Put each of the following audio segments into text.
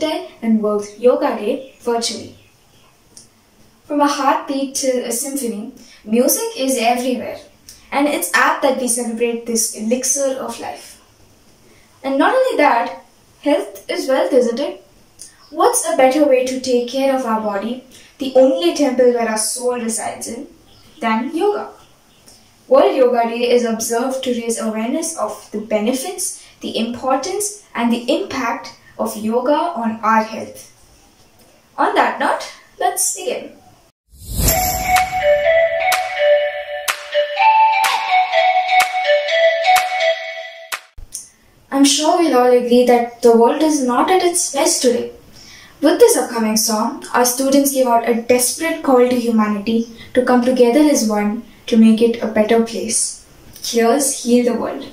Day and World Yoga Day virtually. From a heartbeat to a symphony, music is everywhere, and it's apt that we celebrate this elixir of life. And not only that, health is wealth, isn't it? What's a better way to take care of our body, the only temple where our soul resides in, than yoga? World Yoga Day is observed to raise awareness of the benefits, the importance, and the impact of yoga on our health. On that note, let's begin. I'm sure we'll all agree that the world is not at its best today. With this upcoming song, our students give out a desperate call to humanity to come together as one to make it a better place. Here's Heal the World.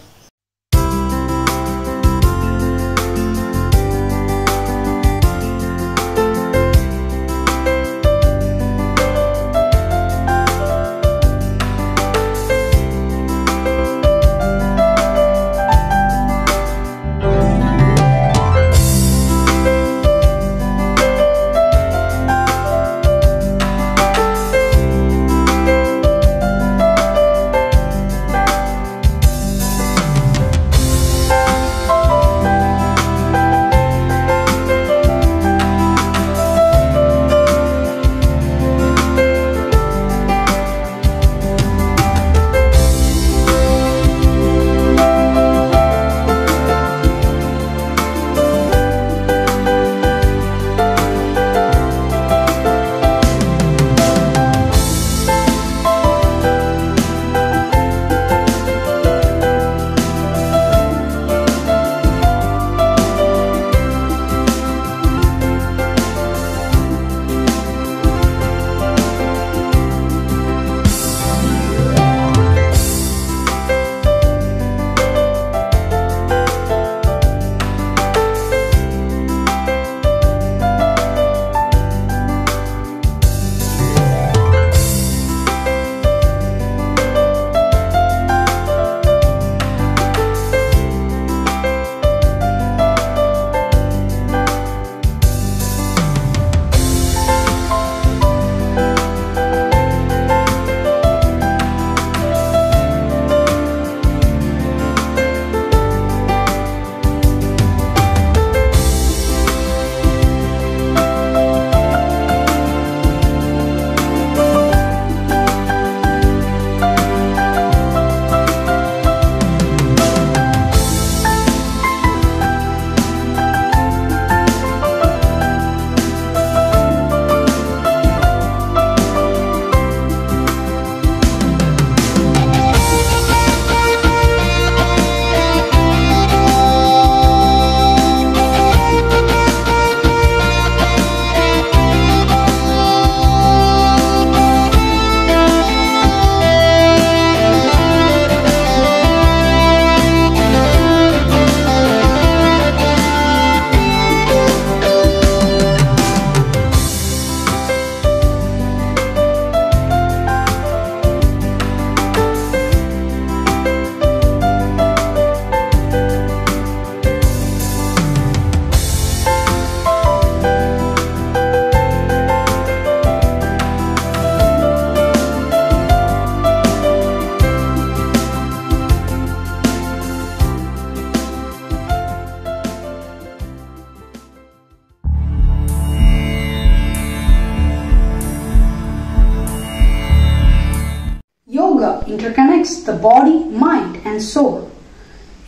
Soul.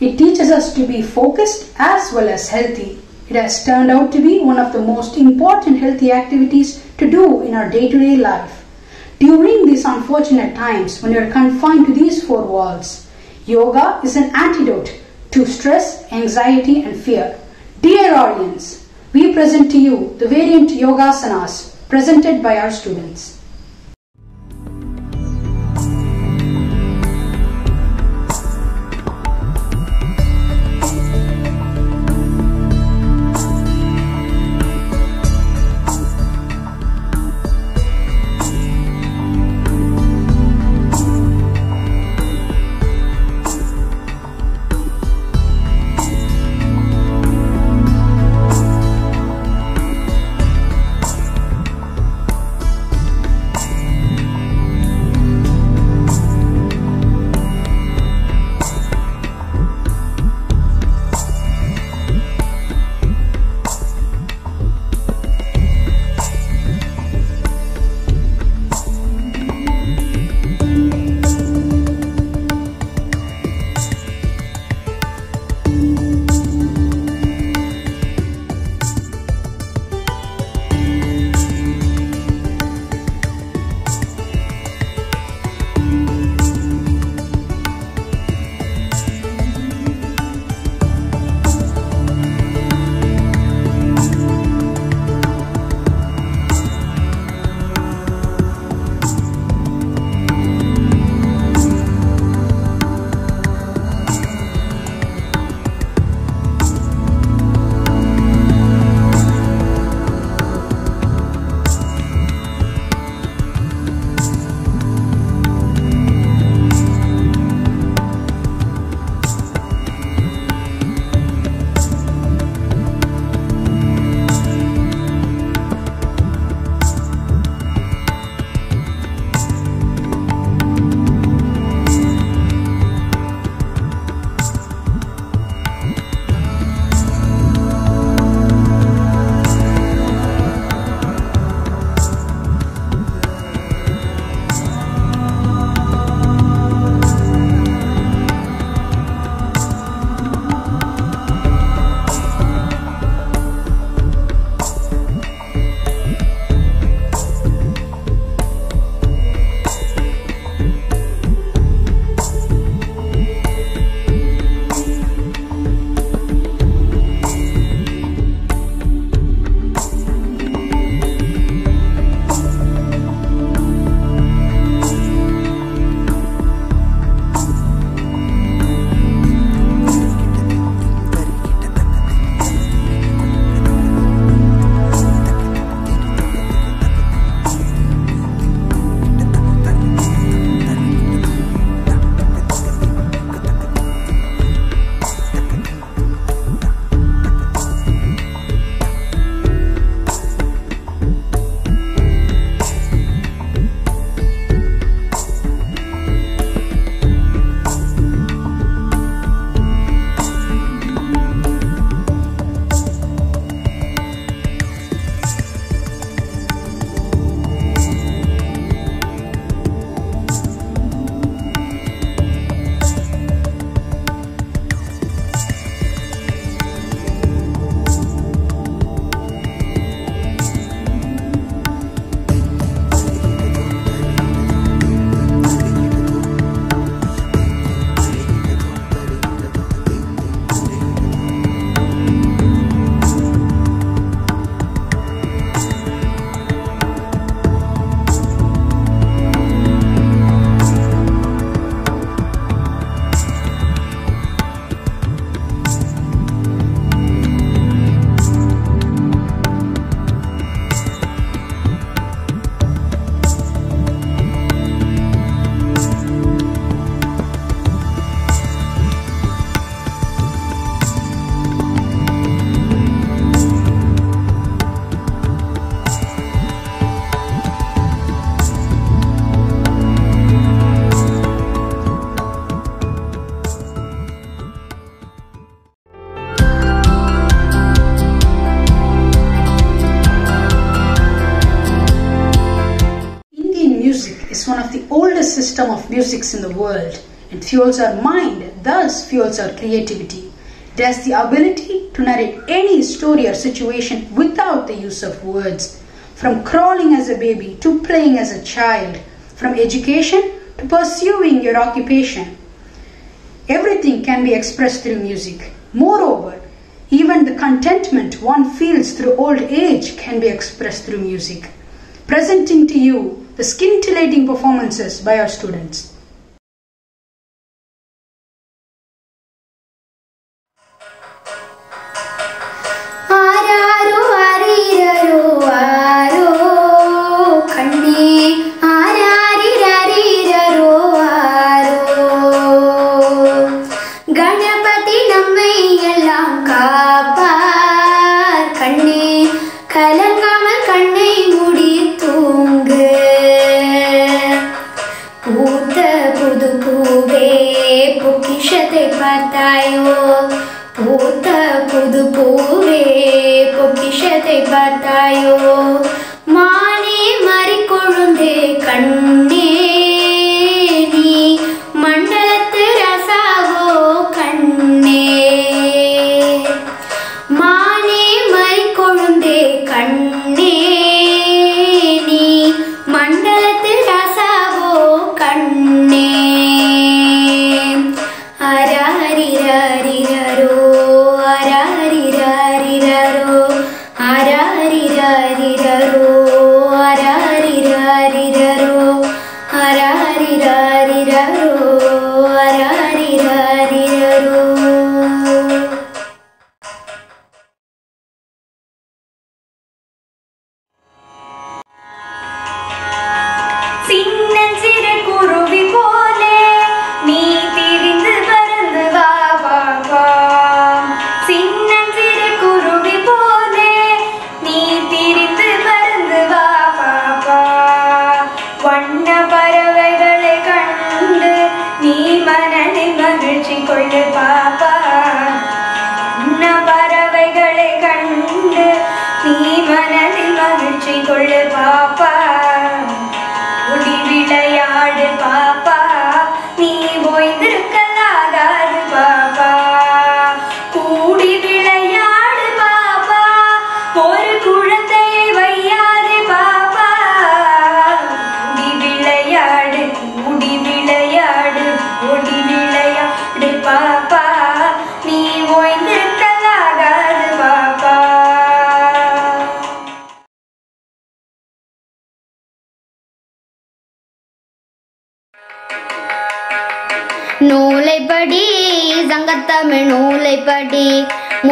It teaches us to be focused as well as healthy. It has turned out to be one of the most important healthy activities to do in our day to day life. During these unfortunate times when we are confined to these four walls, yoga is an antidote to stress, anxiety, and fear. Dear audience, we present to you the variant yoga yogasanas presented by our students. In the world. It fuels our mind, thus fuels our creativity. It has the ability to narrate any story or situation without the use of words. From crawling as a baby to playing as a child, from education to pursuing your occupation. Everything can be expressed through music. Moreover, even the contentment one feels through old age can be expressed through music. Presenting to you the scintillating performances by our students. புது பூவே பொக்கிஷத்தை பார்த்தாயோ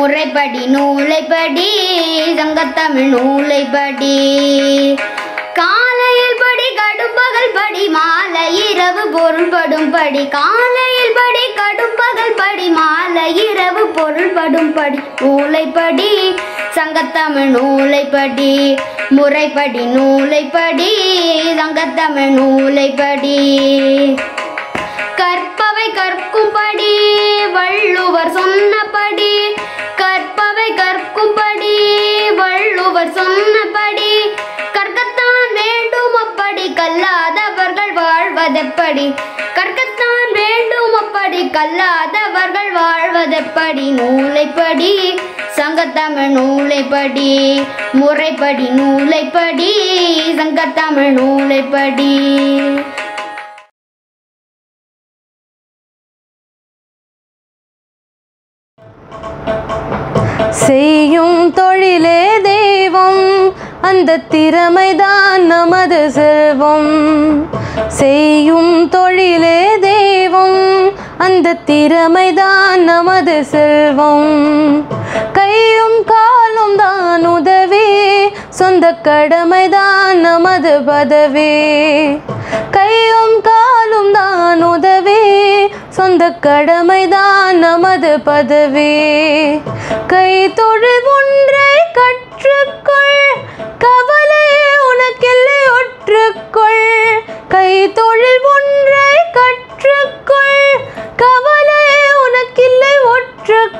முறைப்படி நூலைப்படி சங்கத்தமிழ் நூலைப்படி. காலையில் படி கடும்பகல் படி மாலை இரவு பொருள்படும் படி. காலையில் படி கடும்பகல் படி மாலை இரவு பொருள்படும் படி. நூலைப்படி சங்கத்தமிழ் நூலைப்படி. முறைப்படி நூலைப்படி சங்கத்தமிழ் நூலைப்படி. கற்பவை கற்கும்படி வள்ளுவர் சொன்னபடி. கற்பவை கற்கும்படி வள்ளுவர் சொன்னபடி. கற்கத்தான் வேண்டும் அப்படி கல்லாதவர்கள் வாழ்வதெப்படி? கற்கத்தான் வேண்டும் அப்படி கல்லாதவர்கள் வாழ்வதெப்படி? நூலைப்படி சங்கத்தமிழ் நூலைப்படி முறைப்படி நூலைப்படி சங்கத்தமிழ் நூலைப்படி. அந்த திறமைதான் நமது செல்வம். செய்யும் தொழிலே தெய்வம். அந்த திறமைதான் நமது செல்வம். கையும் காலும் தான் உதவி. சொந்த கடமைதான் நமது பதவி. கையும் காலும் தான் உதவி. சொந்த கடமைதான் நமது பதவி. கை தொழில் ஒன்றை கட்ட கற்றுக்கொள் கவலை உனக்கில்லை ஒற்றுக்கொள். கை தொழில் ஒன்றை கற்றுக்கொள். கவலை உனக்கில்லை ஒற்றுக்கொள்.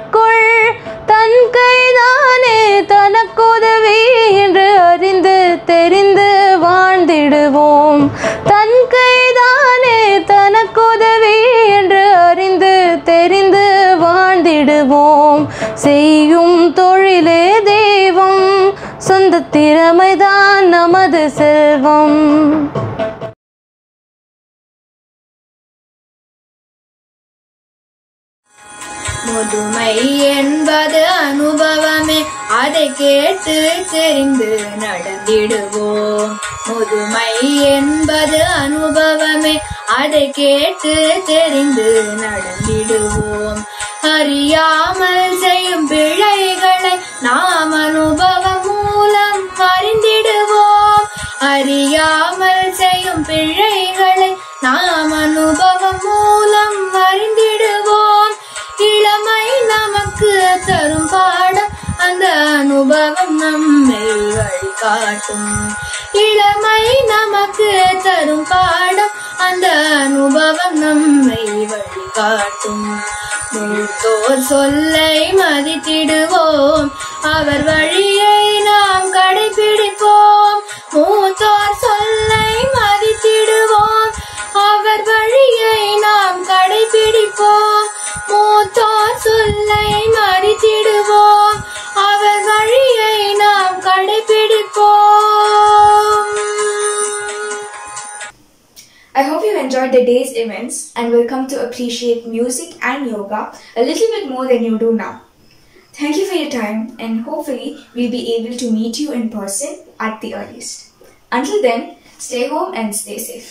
அதை கேட்டு தெரிந்து நடந்திடுவோம். முதுமை என்பது அனுபவமே அதை கேட்டு தெரிந்து நடந்திடுவோம். அறியாமல் செய்யும் பிழைகளை நாம் அனுபவம் மூலம் அறிந்திடுவோம். அறியாமல் செய்யும் பிழைகளை நாம் அனுபவம் மூலம் அறிந்திடுவோம். இளமை நமக்கு தரும் பாடம் அனுபவம் நம்மை வழிகாட்டும். இளமை நமக்கு தரும் பாடம் அந்த அனுபவம் நம்மை வழிகாட்டும். மூத்தோர் சொல்லை மதித்திடுவோம். அவர் வழியை நாம் கடைபிடிப்போம். மூத்தோர் சொல்லை மதித்திடுவோம். அவர் வழியை நாம் கடைபிடிப்போம். மூத்தோர் சொல்லை மதித்திடுவோம். கடைபிடிப்போம் I hope you enjoyed the day's events and will come to appreciate music and yoga a little bit more than you do now. Thank you for your time and hopefully we'll be able to meet you in person at the earliest. Until then, stay home and stay safe.